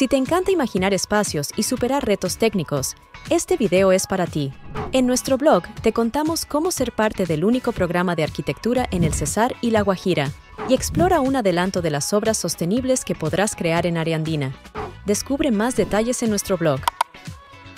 Si te encanta imaginar espacios y superar retos técnicos, este video es para ti. En nuestro blog te contamos cómo ser parte del único programa de arquitectura en el Cesar y La Guajira, y explora un adelanto de las obras sostenibles que podrás crear en Ariandina. Descubre más detalles en nuestro blog.